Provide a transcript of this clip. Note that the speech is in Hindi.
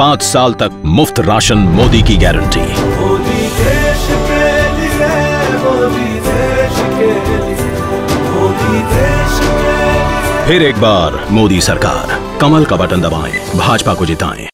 पाँच साल तक मुफ़्त राशन मोदी की गारंटी। मोदी देश के लिए मोदी देश के लिए मोदी देश के लिए। फिर एक बार मोदी सरकार। कमल का बटन दबाएँ भाजपा को जिताएँ।